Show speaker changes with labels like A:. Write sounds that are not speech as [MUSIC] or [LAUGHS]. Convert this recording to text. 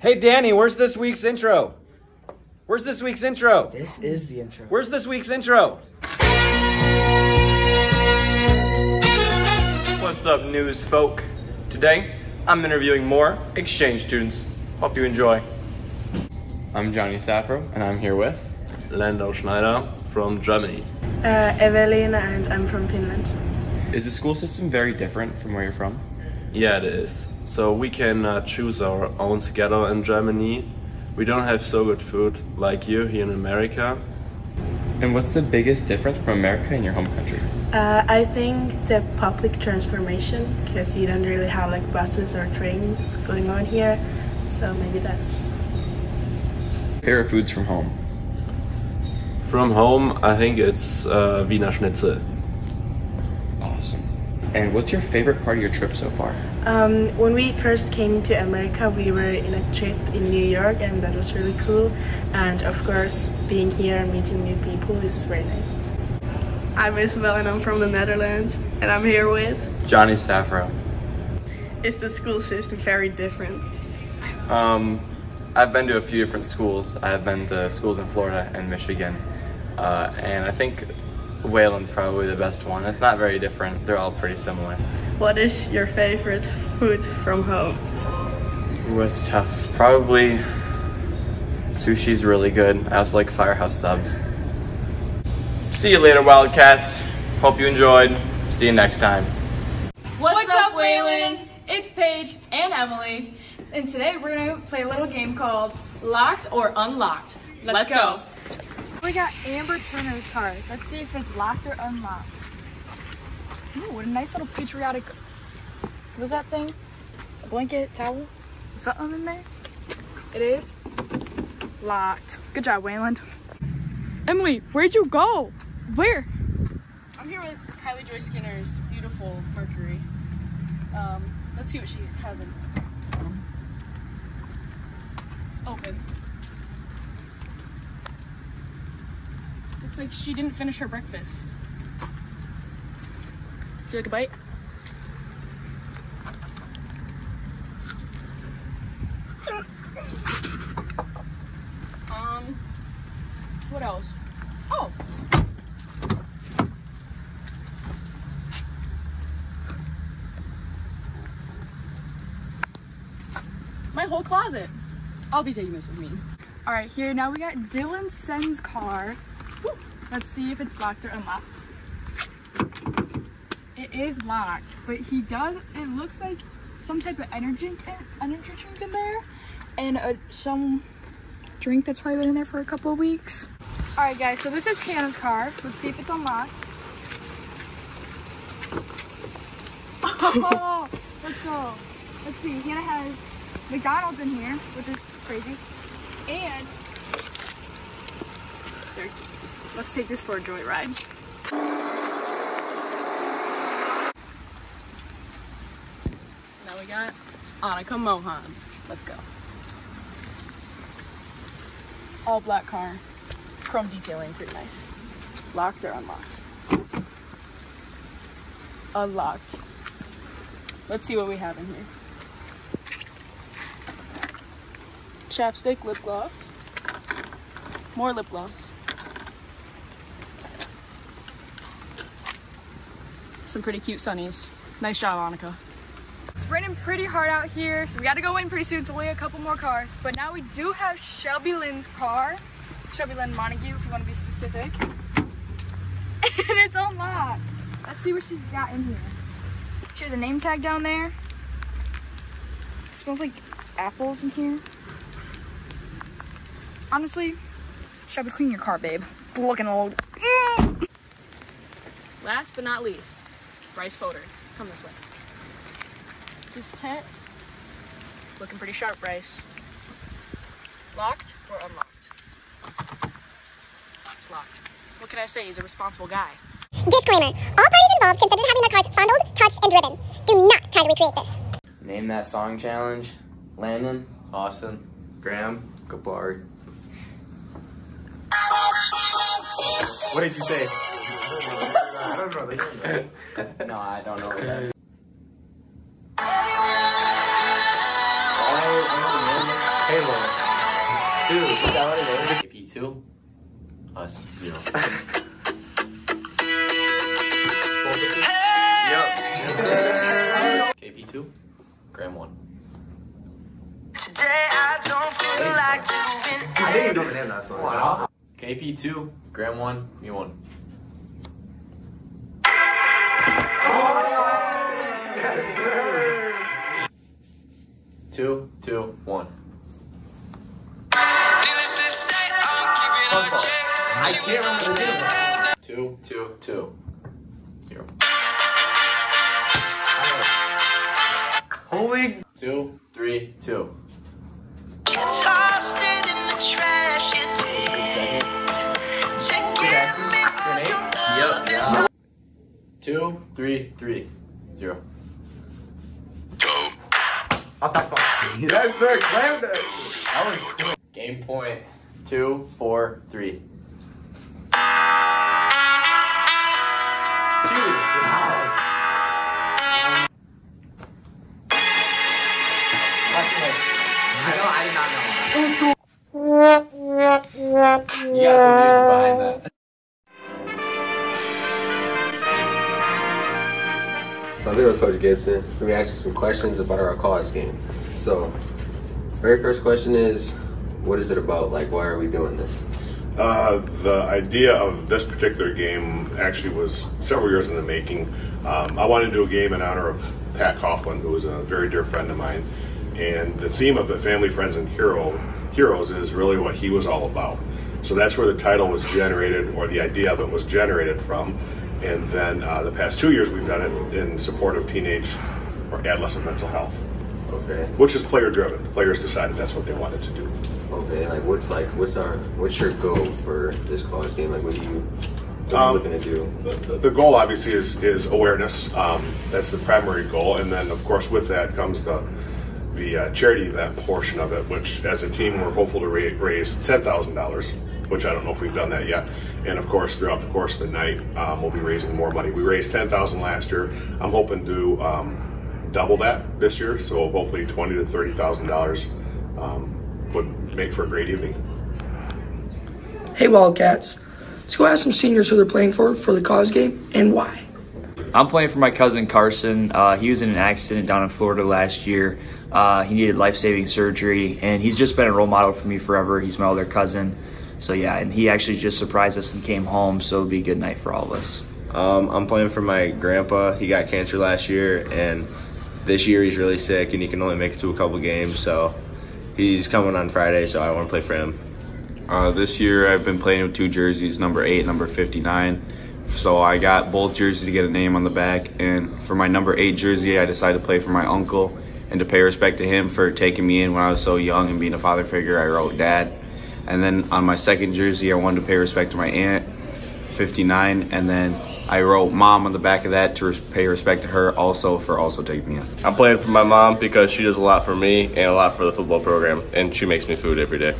A: Hey, Danny, where's this week's intro? Where's this week's intro?
B: This is the intro.
A: Where's this week's intro? What's up, news folk? Today, I'm interviewing more exchange students. Hope you enjoy. I'm Johnny Safro, and I'm here with.
C: Landau Schneider from Germany.
D: Uh, Evelyn and I'm from Finland.
A: Is the school system very different from where you're from?
C: Yeah, it is. So we can uh, choose our own schedule in Germany. We don't have so good food like you here in America.
A: And what's the biggest difference from America and your home country?
D: Uh, I think the public transformation, because you don't really have like buses or trains going on here. So maybe that's.
A: Favorite foods from home?
C: From home, I think it's uh, Wiener Schnitzel.
A: Awesome. And what's your favorite part of your trip so far?
D: Um, when we first came to America, we were in a trip in New York, and that was really cool. And of course, being here and meeting new people is very nice. I'm Isabel, and I'm from the Netherlands, and I'm here with.
A: Johnny Safro.
D: Is the school system very different?
A: Um, I've been to a few different schools. I've been to schools in Florida and Michigan. Uh, and I think Wayland's probably the best one. It's not very different. They're all pretty similar.
D: What is your favorite food from home?
A: Ooh, it's tough. Probably sushi's really good. I also like Firehouse subs. See you later, Wildcats. Hope you enjoyed. See you next time.
E: What's, What's up, Wayland? It's Paige and Emily, and today we're gonna play a little game called Locked or Unlocked. Let's, Let's go. go.
F: We got Amber Turner's card. Let's see if it's locked or unlocked. Ooh, what a nice little patriotic. What was that thing? A blanket, towel? Something in there? It is locked. Good job, Wayland. Emily, where'd you go? Where?
D: I'm here with Kylie Joy Skinner's beautiful Mercury. Um, let's see what she has in. Open. Looks like she didn't finish her breakfast. Do you like a bite? um, what else? Oh! My whole closet. I'll be taking this with me.
F: All right, here now we got Dylan Sen's car. Let's see if it's locked or unlocked. It is locked, but he does, it looks like some type of energy, energy drink in there and a, some drink that's probably been in there for a couple of weeks. All right, guys, so this is Hannah's car. Let's see if it's unlocked. Oh, [LAUGHS] [LAUGHS] let's go. Let's see, Hannah has McDonald's in here, which is crazy, and their keys. Let's take this for a joyride.
D: Now we got Annika Mohan. Let's go. All black car. Chrome detailing, pretty nice. Locked or unlocked? Unlocked. Let's see what we have in here. Chapstick, lip gloss. More lip gloss. Some pretty cute sunnies. Nice job, Annika.
F: It's raining pretty hard out here, so we gotta go in pretty soon to only a couple more cars. But now we do have Shelby Lynn's car. Shelby Lynn Montague, if you want to be specific. [LAUGHS] And it's unlocked. Let's see what she's got in here. She has a name tag down there. It smells like apples in here. Honestly, Shelby, clean your car, babe. Looking old.
D: Last but not least, Bryce Fodor. Come this way. His tent, looking pretty sharp, Bryce. Locked or unlocked? It's locked. What can I say? He's a responsible guy.
G: Disclaimer. All parties involved consented to having their cars fondled, touched, and driven. Do not try to recreate this.
B: Name that song challenge. Landon, Austin, Graham, Kapari.
A: What did you say?
B: I don't know the No, I don't know that.
A: Hey,
B: Dude, is that what it is? AP2? Us, zero. KP2? Graham 1.
H: Today I don't feel like doing
I: I didn't even know the name of that song.
B: KP2, Graham 1, me 1. Two, two, one.
I: I can't remember the name of that.
B: Two, two, two. Zero.
I: Holy.
B: Two, three, two.
H: Tossed in the trash you did. To give me
B: Yep. Yeah. Two, three, three. Zero.
I: Yes, sir. Claimed it.
B: That was quick. Game point. Two, four, three.
J: Gibson. We're gonna ask you some questions about our cause game. So, very first question is, what is it about? Like, why are we doing this?
K: Uh, the idea of this particular game actually was several years in the making. Um, I wanted to do a game in honor of Pat Coughlin, who was a very dear friend of mine. And the theme of it, Family, Friends, and Hero, Heroes, is really what he was all about. So that's where the title was generated, or the idea of it was generated from. And then uh, the past two years, we've done it in support of teenage or adolescent mental health,
J: Okay.
K: which is player driven. The players decided that's what they wanted to do.
J: Okay. Like, what's like, what's our, what's your goal for this college game? Like, what are you, what are you
K: Um,
J: looking to do?
K: The, the goal obviously is, is awareness. Um, that's the primary goal, and then of course with that comes the the uh, charity event portion of it, which as a team we're hopeful to ra- raise ten thousand dollars, which I don't know if we've done that yet. And of course throughout the course of the night um, we'll be raising more money. We raised ten thousand last year. I'm hoping to um, double that this year, so hopefully twenty to thirty thousand dollars um, would make for a great evening.
L: Hey Wildcats, let's go ask some seniors who they're playing for for the cause game and why.
M: I'm playing for my cousin Carson. Uh, he was in an accident down in Florida last year. Uh, he needed life-saving surgery, and he's just been a role model for me forever. He's my older cousin, so yeah. And he actually just surprised us and came home, so it'll be a good night for all of us.
N: Um, I'm playing for my grandpa. He got cancer last year, and this year he's really sick, and he can only make it to a couple games. So he's coming on Friday, so I want to play for him.
O: Uh, this year I've been playing with two jerseys, number eight, number 59. So I got both jerseys to get a name on the back. And for my number eight jersey, I decided to play for my uncle and to pay respect to him for taking me in when I was so young and being a father figure. I wrote dad. And then on my second jersey, I wanted to pay respect to my aunt, 59. And then I wrote mom on the back of that to pay respect to her also for also taking me in.
C: I'm playing for my mom because she does a lot for me and a lot for the football program, and she makes me food every day.